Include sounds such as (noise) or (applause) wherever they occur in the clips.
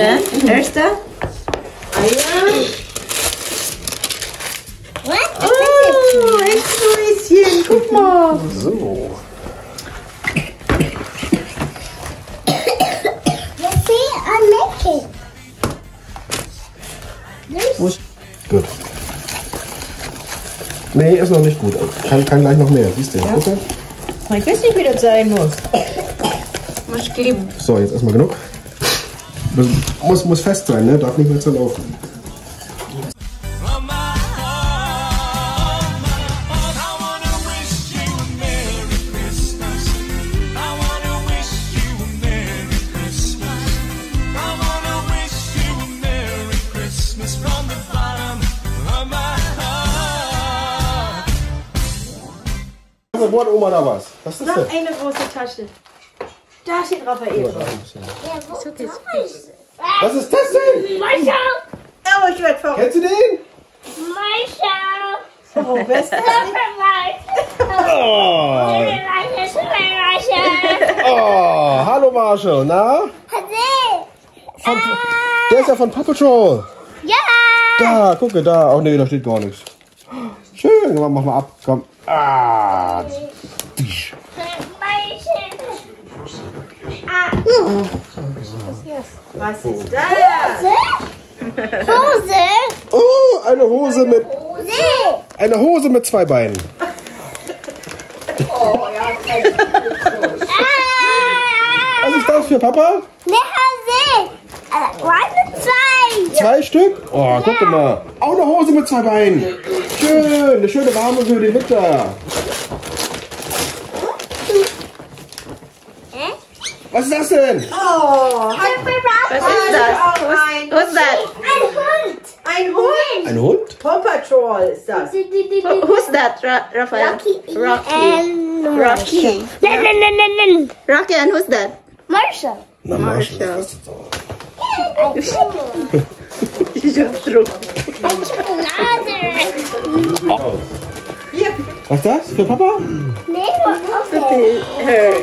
And then, there's the Eier. What? Oh, ein Mäuschen, guck mal. So. Gut. Nee, ist noch nicht gut. Kann, kann gleich noch mehr. Siehst du? Guck mal. Ich weiß nicht, wie das sein muss. Muss kleben. So, jetzt erstmal genug. Das muss, muss fest sein, ne? Darf nicht mehr zerlaufen. From my heart, I wanna wish you a Merry Christmas. I wanna wish you a Merry Christmas. I wanna wish you a Merry Christmas from the bottom of my heart. Wort Oma da was. Was ist das Noch eine große Tasche. Da steht Raphael drauf. what okay. noise? Was ist das denn? Marshall! Oh, ich werde verrückt. Kennst du den? Marshall! Oh, wer ist das? Marshall! Oh, oh hallo Marshall. Na? Von, der ist ja von Paw Patrol. Ja! Da, gucke da. Oh nee, da steht gar nichts. Schön, mach mach mal ab. Komm. Ah. Was ist das? Hose! Oh, eine Hose mit Hose! eine Hose mit zwei Beinen. Was ist das für Papa? Ne Hose! Eine zwei! Zwei Stück? Oh, guck mal. Auch eine Hose mit zwei Beinen. Schön, eine schöne warme für den Winter. What's that, saying? Oh, I'm my What's that? What's, what's that? Ein Hund. Ein Hund. Ein Hund? Paw Patrol is that. Who's that, Ra Raphael? Rocky. Rocky. Rocky. Rocky. Rocky, and who's that? Marshall. No, Marshall. Marshall. you just threw. oh. Yep. What's that? For Papa? Name of Her.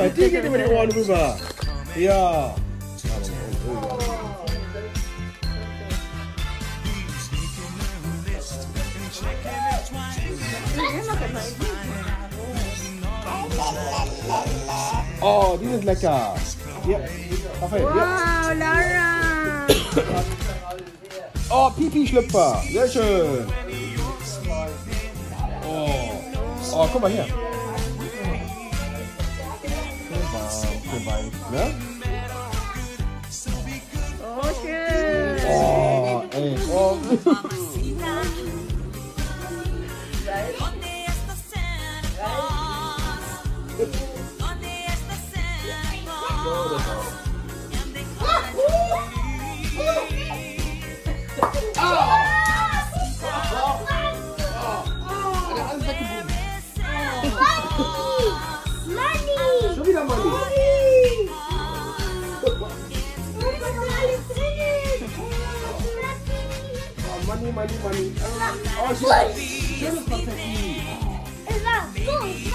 Mal, die geht über die Ohren rüber. Ja. Oh, die sind lecker. Ja, Raphael, ja. Wow, Lara. Oh, Pipi-Schlüpfer. Sehr schön. Oh. Oh, guck mal hier. Warm, schön weich, ne? Oh, schön. Oh, ey. Oh. money, money, money. Oh, oh she's You're not protecting It's not good. It's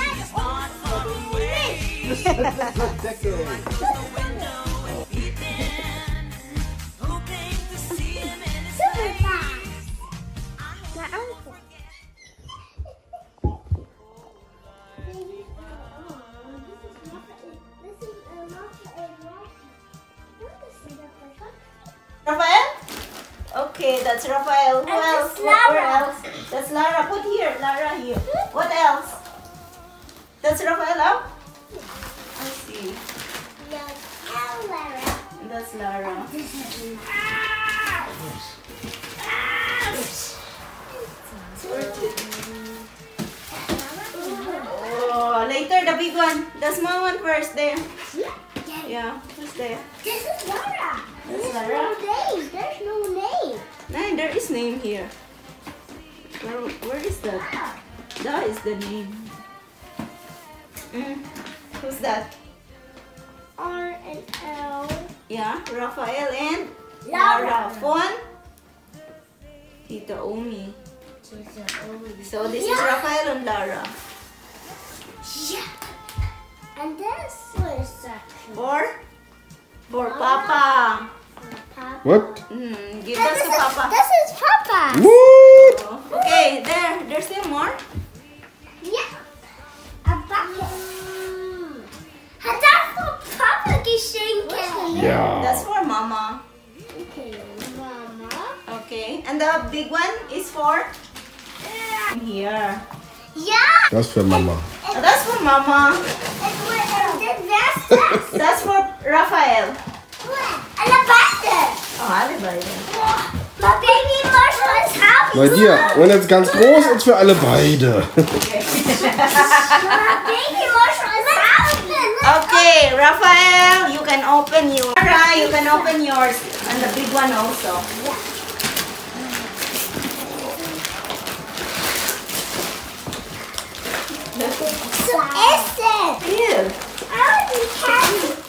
not good. It's not. Okay, that's Raphael. Who And else? that's What- Where Lara. else? That's Lara. Put here. Lara here. What else? That's Raphael up? I see. And that's Lara. Oh, later the big one. The small one first there. Yeah, who's there? This is Laura. That's Lara. name. There's no name. Nine, (laughs) there is name here. Where, where is that? That is the name. Mm. Who's that? R and L. Yeah, Raphael and Laura. Lara. Phone? Tita Omi. So this is Rafael and Lara. Yeah. And this was section. For? For Papa. Papa. What? Hmm, give This us to is, Papa. this is Papa. What? Okay, there. There's still more. Yeah. A bucket. Hat das von Papa geschenkt? Ja. That's for Mama. Okay, Mama. Okay, and the big one is for here. Yeah. Das für Mama. Oh, that's for Mama. And what and then that's that. (laughs) That's for Rafael. And a bucket. Oh, Alibay. My baby is happy. Bei dir. Und jetzt ganz groß und für alle beide. Happy. Okay, Rafael, you can open yours. Lara, you can open yours. And the big one also. So is it? Here. I want eat.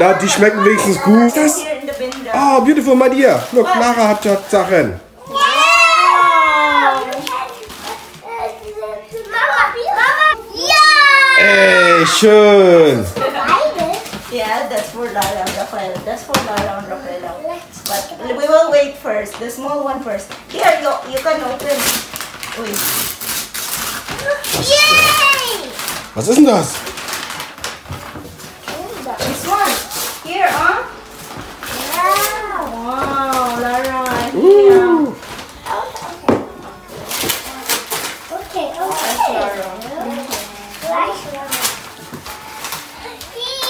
Na, die schmecken wenigstens gut. Das. Oh, beautiful, my dear. Look, Lara hat Sachen. Ey, schön. Yeah, that's for Lara and Rafael. That's for Lara and Rafael. But we will wait first. The small one first. Here, you, you can open. Yay! Was ist denn das? here, huh? Wow, Okay, okay. Yeah.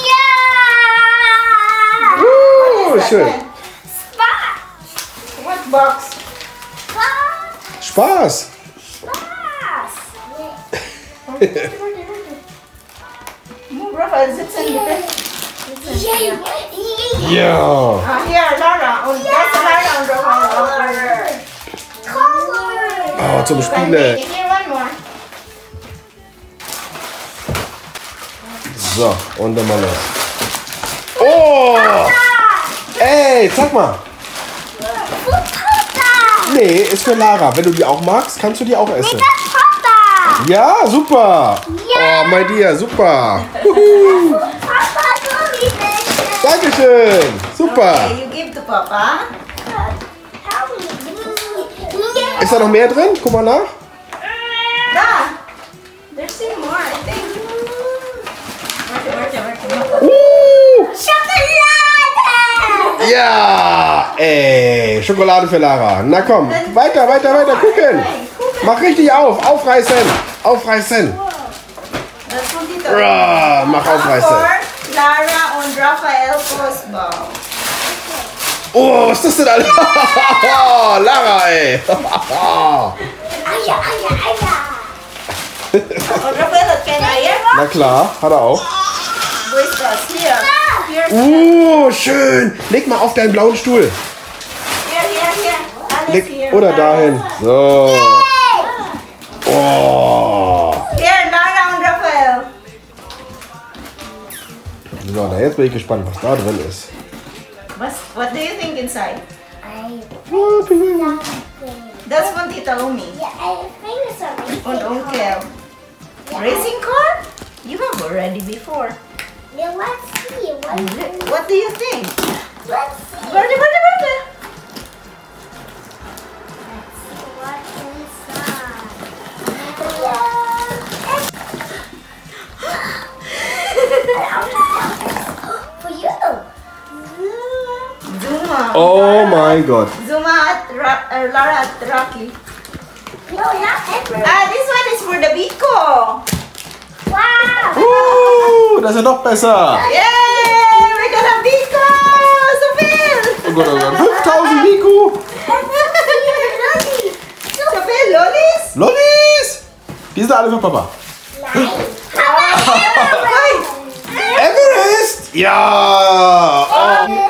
Spaß. What box? Spaß. Spaß. Spaß. (laughs) Move, Rafa, sitzen bitte. Ja. Ah, here, Lara. Oh, that's Lara and Rafael. Color! Oh, zum Can Spielen. So, und dann mal los. Oh! Ey, zeig mal. Nee, ist für Lara. Wenn du die auch magst, kannst du die auch essen. Ja, super. Ja. Oh, my dear, super. (laughs) Juhu. Dankeschön. Super. Okay, you give to Papa. Ist da noch mehr drin? Guck mal nach. Da. There's still more, I think. Warte, warte, warte. Uh, Schokolade! ja, ey, Schokolade für Lara. Na komm, weiter, weiter, weiter, gucken. Mach richtig auf, aufreißen, aufreißen. Mach aufreißen. Lara und Rafael Postbau. Oh, was ist das denn alles? (laughs) Lara, ey. Eier, Eier, Eier! Und Rafael hat kein Eier. Na klar, hat er auch. Wo ist das? Hier. Hier, Uh, schön. Leg mal auf deinen blauen Stuhl. hier, hier, hier. Alles Leg, hier. oder dahin. So. Oh. So, na jetzt bin ich gespannt, was da drin ist. Was, what do you think inside? I That's from Tita Umi. Yeah, I think something. Und Onkel. Oh, Racing car? You have already before. Yeah, let's see. What, mm-hmm. What do you think? let's see. Warte, warte, warte. Oh Zuma. Oh my god. Zuma uh, Lara at Rocky. No, not ever. Ah, this one is for the Biko. Wow. Ooh, that's enough pesa. Yay, we got a Biko. Sophil. We got a 5,000 Biko. (laughs) Sophil, lollies? Lollies. These are even Papa. (laughs) Everest! Yeah! Oh.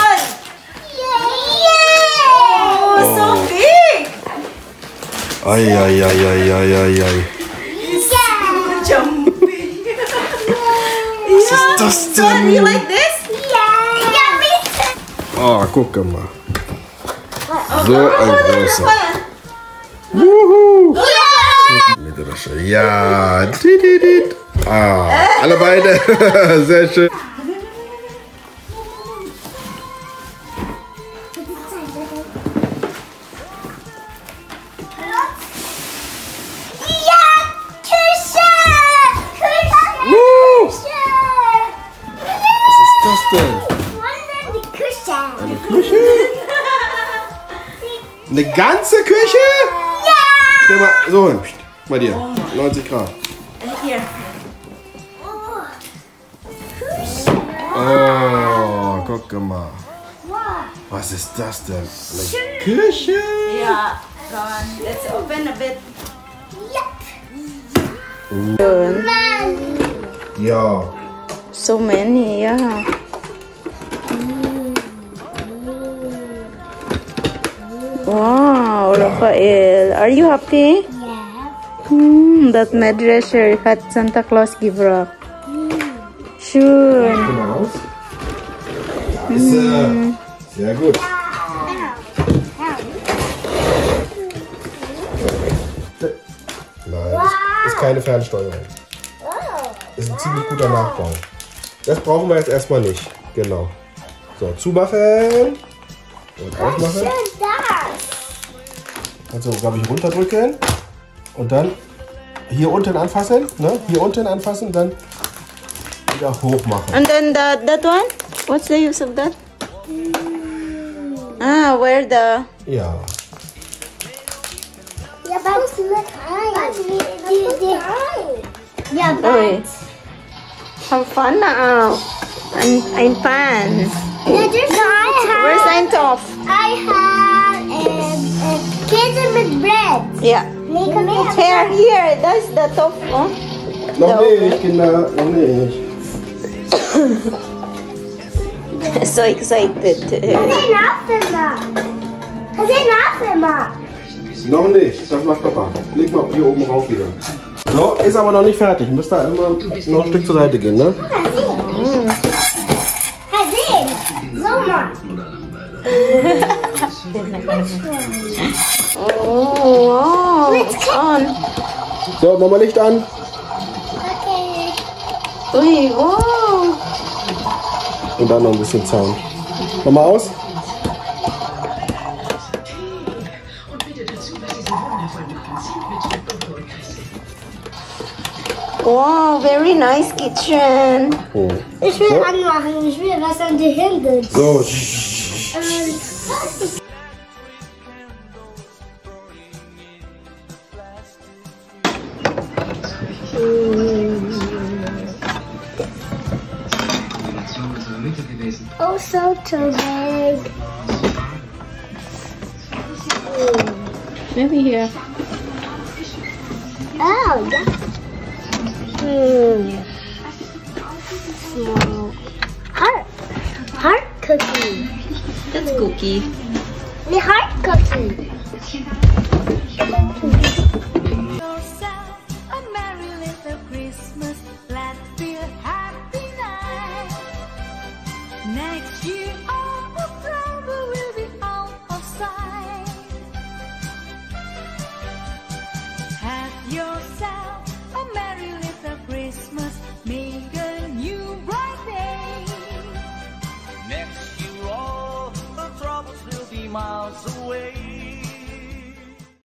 Ei, ei, ei, ei, ei, ei, ei. Jumping. Was ist das denn? like this? Oh, guck mal. So ein großer. Wuhu! Ja. Ah, alle beide. (laughs) Sehr schön. Ganze Küche? Stell mal so hin. Bei dir. 90 Grad. Here. Oh, guck mal. Was ist das denn? Eine Küche? Yeah, go on. Let's open a bit. Ja. So many, yeah. Rafael, are you happy? Hmm, that madrasa hat Santa Claus gebracht. Schön. Guck mal aus. Ist, äh, sehr gut. Nein, das ist keine Fernsteuerung. Das ist ein ziemlich guter Nachbau. Das brauchen wir jetzt erstmal nicht. Genau. So, zumachen. Und aufmachen. Du, glaube ich, runterdrücken. Und dann hier unten anfassen. Ne? Hier unten anfassen, dann wieder hoch machen. And then the, that one? What's the use of that? Ah, where the... Ja. Ja, but Ja, Oi. Have fun now. Ein, ein Pan. Ja, there's Where's ein Topf? I have mit Bread. Yeah. Nee, komm her. Here, here. That's the Topf. Noch nicht, Kinder. Noch nicht. (laughs) So excited. Noch nicht, das macht Papa. Leg mal hier oben rauf wieder. So, ist aber noch nicht fertig. Muss da immer noch ein Stück zur Seite gehen, ne? Kasih. (laughs) Oh, wow. It's on. So, mach mal Licht an. Okay. Ui, wow. Und dann noch ein bisschen Sound. Mach mal aus. Wow, very nice kitchen. Oh. Ich will So. anmachen. Ich will was an die Hände. So, Ähm, Oh, so too big. Maybe here. Oh, yeah. Hmm. Small. Heart. Heart cookie. That's cookie. The heart cookie.